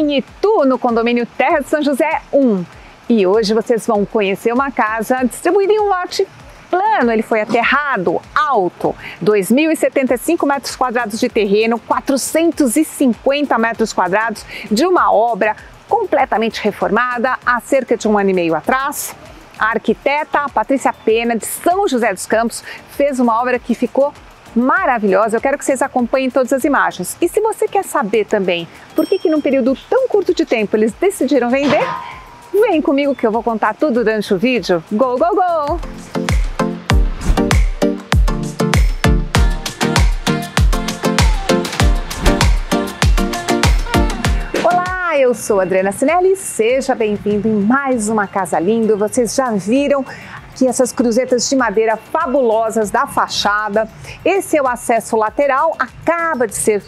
em Itu, no condomínio Terra de São José 1. E hoje vocês vão conhecer uma casa distribuída em um lote plano, ele foi aterrado, alto, 2.075 metros quadrados de terreno, 450 metros quadrados de uma obra completamente reformada há cerca de um ano e meio atrás. A arquiteta Patrícia Pena, de São José dos Campos, fez uma obra que ficou maravilhosa. Eu quero que vocês acompanhem todas as imagens. E se você quer saber também por que, que num período tão curto de tempo eles decidiram vender, vem comigo que eu vou contar tudo durante o vídeo. Go, go, go! Eu sou Adriana Sinelli, seja bem-vindo em mais uma Casa Lindo. Vocês já viram aqui essas cruzetas de madeira fabulosas da fachada. Esse é o acesso lateral, acaba de ser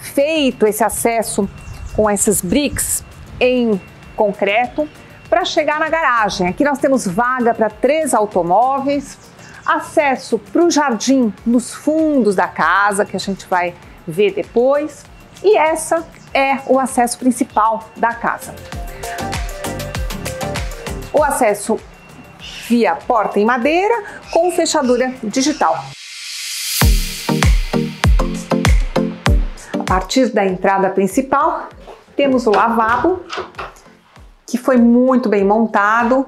feito esse acesso com esses bricks em concreto para chegar na garagem. Aqui nós temos vaga para três automóveis, acesso para o jardim nos fundos da casa, que a gente vai ver depois. E essa é o acesso principal da casa. O acesso via porta em madeira com fechadura digital. A partir da entrada principal, temos o lavabo, que foi muito bem montado,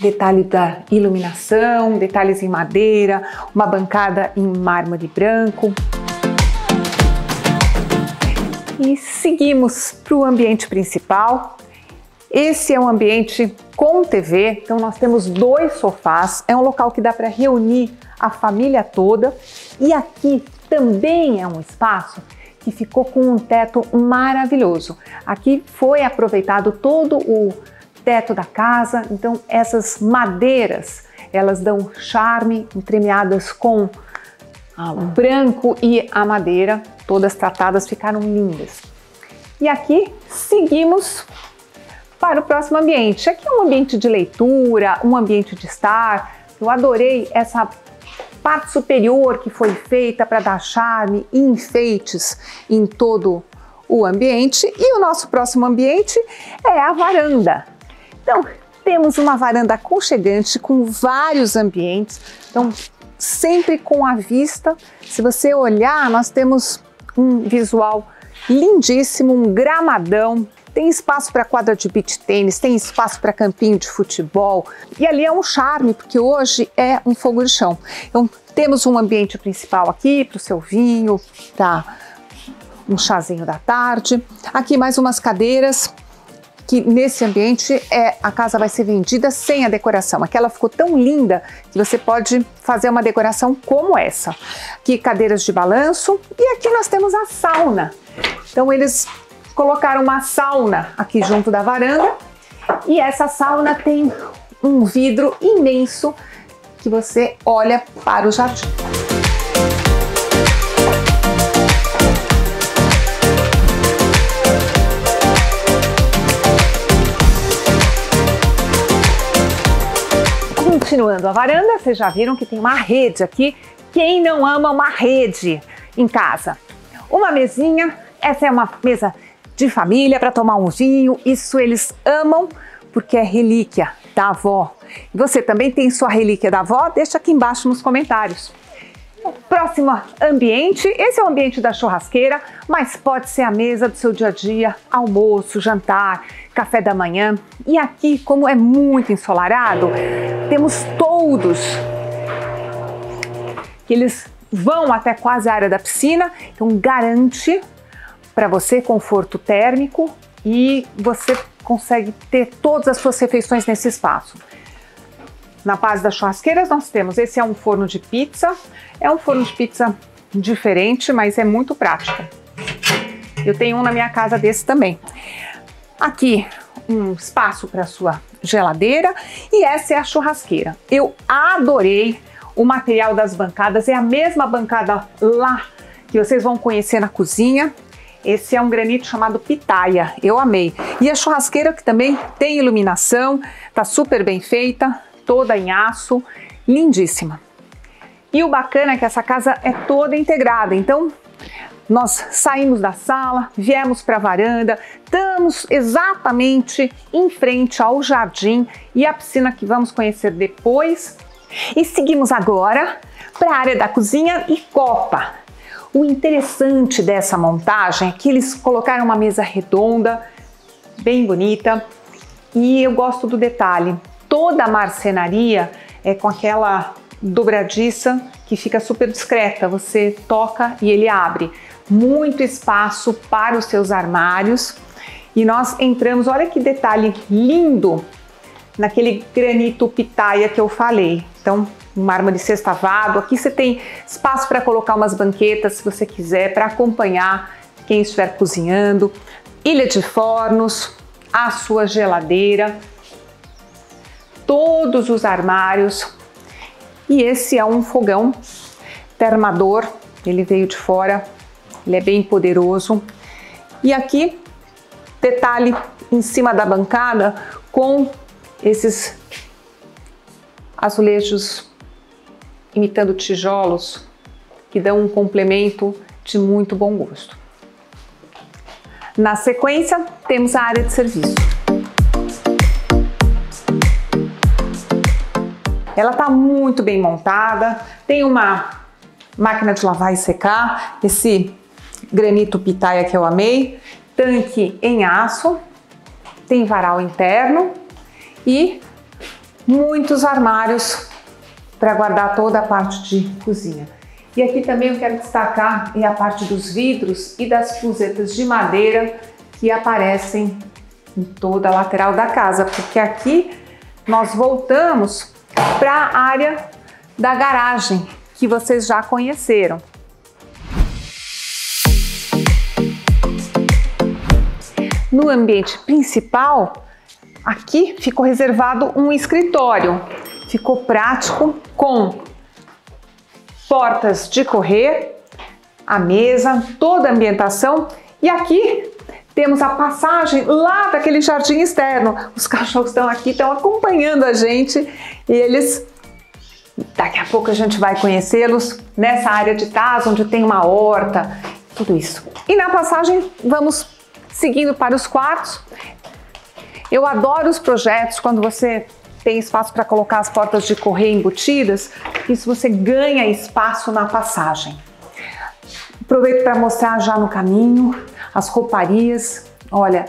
detalhe da iluminação, detalhes em madeira, uma bancada em mármore branco. E seguimos para o ambiente principal, esse é um ambiente com TV, então nós temos dois sofás, é um local que dá para reunir a família toda e aqui também é um espaço que ficou com um teto maravilhoso. Aqui foi aproveitado todo o teto da casa, então essas madeiras elas dão charme, entremeadas com ah, o branco e a madeira, todas tratadas ficaram lindas. E aqui seguimos para o próximo ambiente. Aqui é um ambiente de leitura, um ambiente de estar. Eu adorei essa parte superior que foi feita para dar charme e enfeites em todo o ambiente. E o nosso próximo ambiente é a varanda. Então, temos uma varanda aconchegante com vários ambientes. Então, sempre com a vista. Se você olhar, nós temos um visual lindíssimo, um gramadão tem espaço para quadra de beach tênis, tem espaço para campinho de futebol. E ali é um charme, porque hoje é um fogo de chão. Então, temos um ambiente principal aqui para o seu vinho, para um chazinho da tarde. Aqui mais umas cadeiras que nesse ambiente é a casa vai ser vendida sem a decoração. Aquela ficou tão linda que você pode fazer uma decoração como essa. Aqui cadeiras de balanço e aqui nós temos a sauna. Então eles colocaram uma sauna aqui junto da varanda e essa sauna tem um vidro imenso que você olha para o jardim. Continuando a varanda, vocês já viram que tem uma rede aqui. Quem não ama uma rede em casa? Uma mesinha, essa é uma mesa de família para tomar um vinho. Isso eles amam porque é relíquia da avó. Você também tem sua relíquia da avó? Deixa aqui embaixo nos comentários. Próximo ambiente, esse é o ambiente da churrasqueira, mas pode ser a mesa do seu dia a dia, almoço, jantar, café da manhã. E aqui, como é muito ensolarado, temos todos que eles vão até quase a área da piscina, então garante para você conforto térmico e você consegue ter todas as suas refeições nesse espaço. Na base das churrasqueiras nós temos, esse é um forno de pizza, é um forno de pizza diferente, mas é muito prático. Eu tenho um na minha casa desse também. Aqui um espaço para sua geladeira e essa é a churrasqueira. Eu adorei o material das bancadas, é a mesma bancada lá que vocês vão conhecer na cozinha. Esse é um granito chamado pitaia, eu amei. E a churrasqueira que também tem iluminação, tá super bem feita, toda em aço, lindíssima. E o bacana é que essa casa é toda integrada, então nós saímos da sala, viemos para a varanda, estamos exatamente em frente ao jardim e a piscina que vamos conhecer depois. E seguimos agora para a área da cozinha e copa. O interessante dessa montagem é que eles colocaram uma mesa redonda, bem bonita, e eu gosto do detalhe. Toda a marcenaria é com aquela dobradiça que fica super discreta. Você toca e ele abre. Muito espaço para os seus armários. E nós entramos, olha que detalhe lindo naquele granito pitaia que eu falei. Então, um mármore sextavado. Aqui você tem espaço para colocar umas banquetas, se você quiser, para acompanhar quem estiver cozinhando. Ilha de fornos, a sua geladeira, todos os armários. E esse é um fogão termador, ele veio de fora, ele é bem poderoso. E aqui, detalhe em cima da bancada com esses azulejos imitando tijolos que dão um complemento de muito bom gosto. Na sequência, temos a área de serviço. Ela está muito bem montada, tem uma máquina de lavar e secar, esse granito pitaia que eu amei, tanque em aço, tem varal interno e muitos armários para guardar toda a parte de cozinha. E aqui também eu quero destacar a parte dos vidros e das fusetas de madeira que aparecem em toda a lateral da casa, porque aqui nós voltamos para a área da garagem que vocês já conheceram. No ambiente principal, aqui ficou reservado um escritório. Ficou prático com portas de correr, a mesa, toda a ambientação e aqui temos a passagem lá daquele jardim externo. Os cachorros estão aqui, estão acompanhando a gente e eles daqui a pouco a gente vai conhecê-los nessa área de trás onde tem uma horta, tudo isso. E na passagem vamos seguindo para os quartos. Eu adoro os projetos quando você tem espaço para colocar as portas de correio embutidas, isso você ganha espaço na passagem. Aproveito para mostrar já no caminho as rouparias, olha,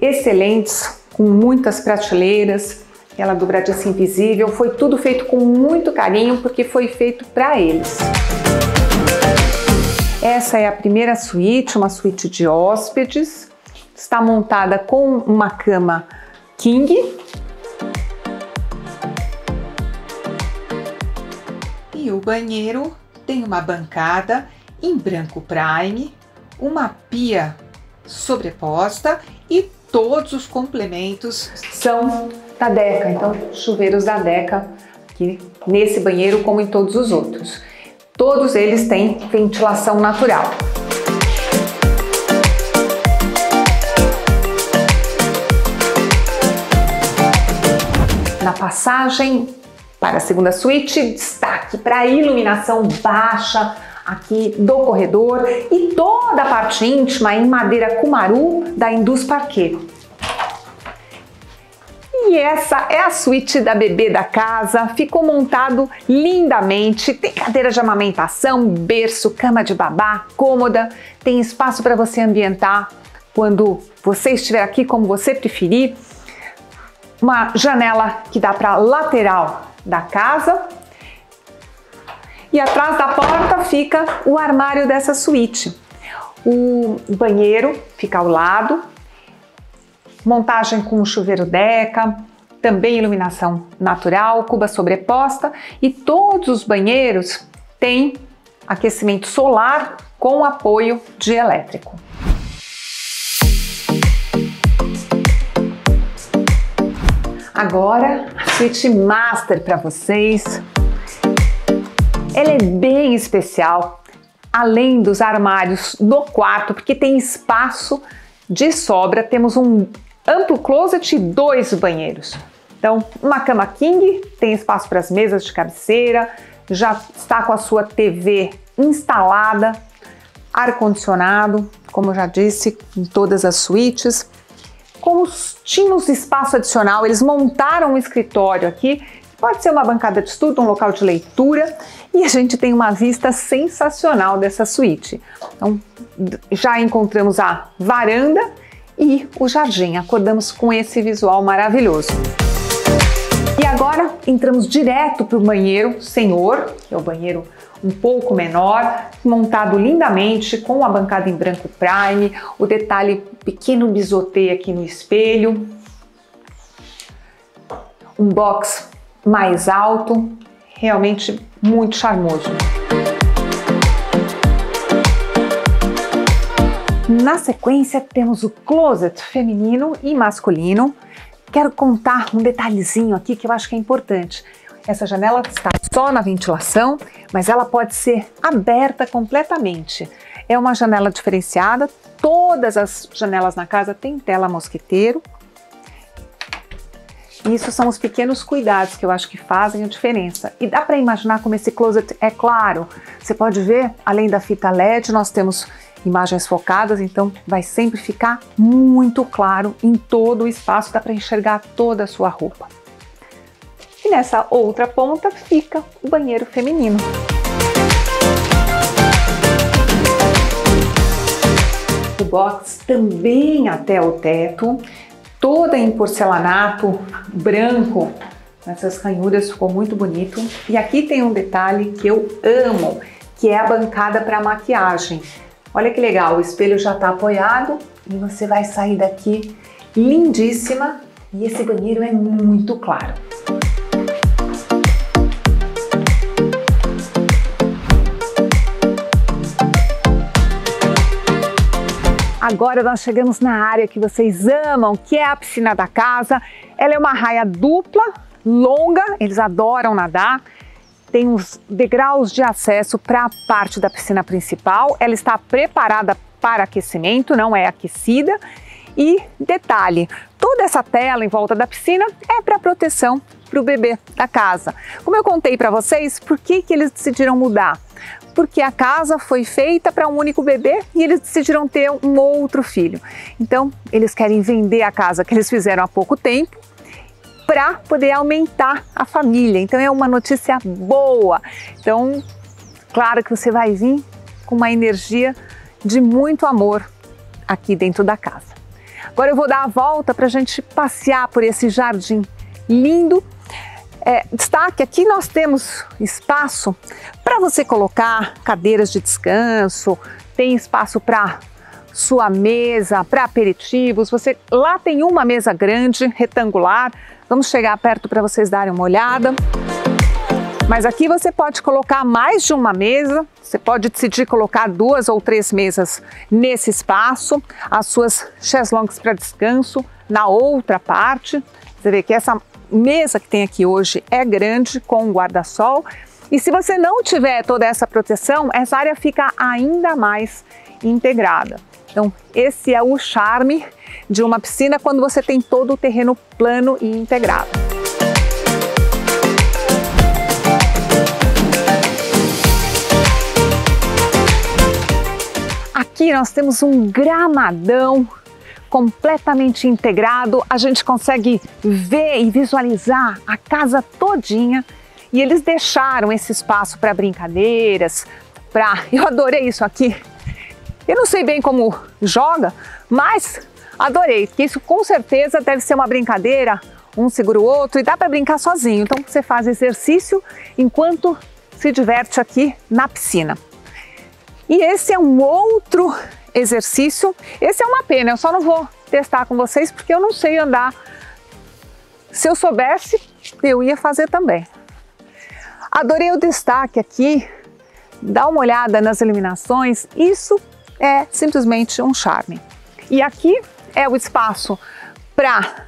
excelentes, com muitas prateleiras, ela dobradiça invisível, foi tudo feito com muito carinho porque foi feito para eles. Essa é a primeira suíte, uma suíte de hóspedes, está montada com uma cama king, o banheiro tem uma bancada em branco prime, uma pia sobreposta e todos os complementos são da Deca. Então, chuveiros da Deca aqui nesse banheiro como em todos os outros. Todos eles têm ventilação natural. Na passagem para a segunda suíte, destaque para a iluminação baixa aqui do corredor e toda a parte íntima em madeira Kumaru da Indus Parquet. E essa é a suíte da bebê da casa, ficou montado lindamente, tem cadeira de amamentação, berço, cama de babá, cômoda, tem espaço para você ambientar quando você estiver aqui como você preferir. Uma janela que dá para lateral da casa. E atrás da porta fica o armário dessa suíte. O banheiro fica ao lado, montagem com chuveiro deca, também iluminação natural, cuba sobreposta e todos os banheiros têm aquecimento solar com apoio de elétrico. Agora, a suíte master para vocês. Ela é bem especial, além dos armários do quarto, porque tem espaço de sobra. Temos um amplo closet e dois banheiros. Então, uma cama king, tem espaço para as mesas de cabeceira, já está com a sua TV instalada, ar-condicionado, como já disse, em todas as suítes. Como tínhamos espaço adicional, eles montaram um escritório aqui, pode ser uma bancada de estudo, um local de leitura, e a gente tem uma vista sensacional dessa suíte. Então, já encontramos a varanda e o jardim, acordamos com esse visual maravilhoso. E agora entramos direto para o banheiro senhor, que é o banheiro um pouco menor, montado lindamente com a bancada em branco prime, o detalhe pequeno bisotê aqui no espelho, um box mais alto, realmente muito charmoso. Na sequência temos o closet feminino e masculino. Quero contar um detalhezinho aqui que eu acho que é importante. Essa janela está só na ventilação, mas ela pode ser aberta completamente. É uma janela diferenciada, todas as janelas na casa têm tela mosquiteiro. Isso são os pequenos cuidados que eu acho que fazem a diferença. E dá para imaginar como esse closet é claro. Você pode ver, além da fita LED, nós temos imagens focadas, então vai sempre ficar muito claro em todo o espaço, dá para enxergar toda a sua roupa. E nessa outra ponta fica o banheiro feminino. O box também até o teto, toda em porcelanato branco. Essas ranhuras ficou muito bonito. E aqui tem um detalhe que eu amo, que é a bancada para maquiagem. Olha que legal, o espelho já está apoiado e você vai sair daqui lindíssima e esse banheiro é muito claro. Agora nós chegamos na área que vocês amam, que é a piscina da casa. Ela é uma raia dupla, longa, eles adoram nadar. Tem uns degraus de acesso para a parte da piscina principal. Ela está preparada para aquecimento, não é aquecida. E detalhe, toda essa tela em volta da piscina é para proteção para o bebê da casa. Como eu contei para vocês, por que, que eles decidiram mudar? Porque a casa foi feita para um único bebê e eles decidiram ter um outro filho. Então, eles querem vender a casa que eles fizeram há pouco tempo para poder aumentar a família. Então, é uma notícia boa. Então, claro que você vai vir com uma energia de muito amor aqui dentro da casa. Agora eu vou dar a volta para a gente passear por esse jardim lindo é, destaque, aqui nós temos espaço para você colocar cadeiras de descanso, tem espaço para sua mesa, para aperitivos. Você lá tem uma mesa grande, retangular. Vamos chegar perto para vocês darem uma olhada. Mas aqui você pode colocar mais de uma mesa, você pode decidir colocar duas ou três mesas nesse espaço, as suas chaiselongues para descanso na outra parte. Você vê que essa mesa que tem aqui hoje é grande com guarda-sol. E se você não tiver toda essa proteção, essa área fica ainda mais integrada. Então, esse é o charme de uma piscina quando você tem todo o terreno plano e integrado. Aqui nós temos um gramadão completamente integrado, a gente consegue ver e visualizar a casa todinha e eles deixaram esse espaço para brincadeiras, para eu adorei isso aqui. Eu não sei bem como joga, mas adorei, porque isso com certeza deve ser uma brincadeira, um segura o outro e dá para brincar sozinho. Então você faz exercício enquanto se diverte aqui na piscina. E esse é um outro exercício. Esse é uma pena, eu só não vou testar com vocês porque eu não sei andar. Se eu soubesse, eu ia fazer também. Adorei o destaque aqui, dá uma olhada nas iluminações, isso é simplesmente um charme. E aqui é o espaço para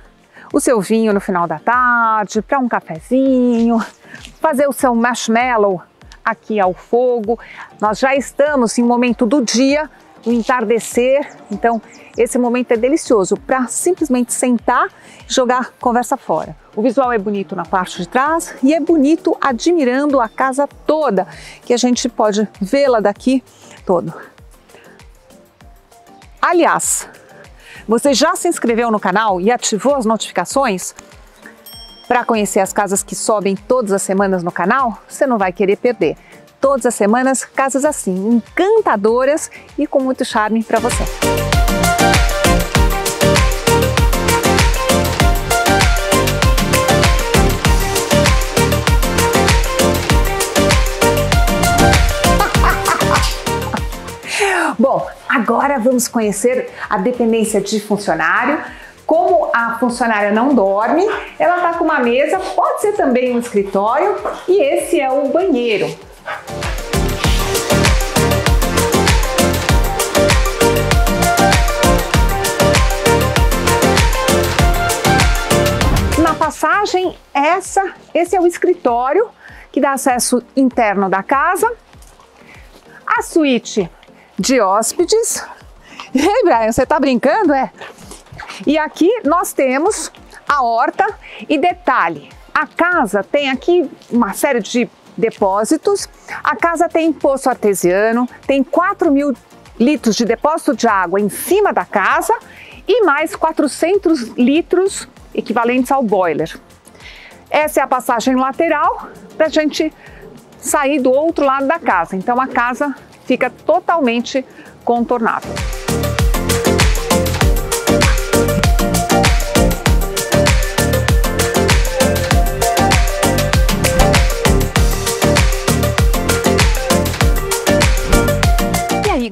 o seu vinho no final da tarde, para um cafezinho, fazer o seu marshmallow aqui ao fogo. Nós já estamos em um momento do dia o entardecer. Então, esse momento é delicioso para simplesmente sentar e jogar conversa fora. O visual é bonito na parte de trás e é bonito admirando a casa toda, que a gente pode vê-la daqui todo. Aliás, você já se inscreveu no canal e ativou as notificações? Para conhecer as casas que sobem todas as semanas no canal, você não vai querer perder. Todas as semanas, casas assim, encantadoras e com muito charme para você. Bom, agora vamos conhecer a dependência de funcionário. Como a funcionária não dorme, ela está com uma mesa, pode ser também um escritório, e esse é o banheiro. Na passagem, essa, esse é o escritório que dá acesso interno da casa. A suíte de hóspedes. E aí, Brian, você tá brincando, é? E aqui nós temos a horta e detalhe, a casa tem aqui uma série de depósitos, a casa tem poço artesiano, tem 4 mil litros de depósito de água em cima da casa e mais 400 litros equivalentes ao boiler. Essa é a passagem lateral para a gente sair do outro lado da casa. Então a casa fica totalmente contornável.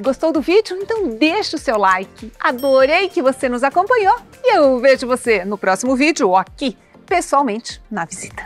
Gostou do vídeo? Então deixa o seu like. Adorei que você nos acompanhou e eu vejo você no próximo vídeo ou aqui, pessoalmente, na visita.